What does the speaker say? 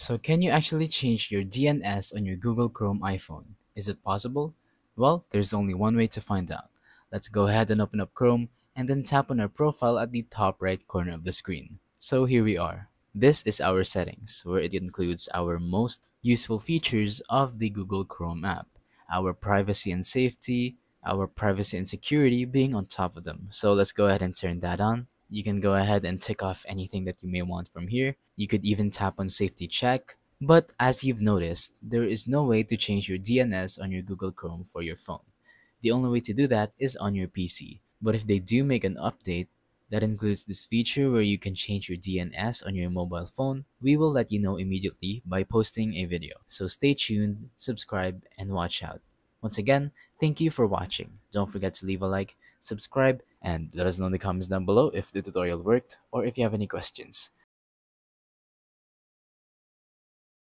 So can you actually change your DNS on your Google Chrome iPhone? Is it possible? Well, there's only one way to find out. Let's go ahead and open up Chrome and then tap on our profile at the top right corner of the screen. So here we are. This is our settings, where it includes our most useful features of the Google Chrome app, our privacy and safety, our privacy and security being on top of them. So let's go ahead and turn that on. You can go ahead and tick off anything that you may want from here. You could even tap on safety check. But as you've noticed, there is no way to change your DNS on your Google Chrome for your phone. The only way to do that is on your PC. But if they do make an update that includes this feature where you can change your DNS on your mobile phone, we will let you know immediately by posting a video. So stay tuned, subscribe, and watch out. Once again, thank you for watching. Don't forget to leave a like, subscribe, and let us know in the comments down below if the tutorial worked or if you have any questions.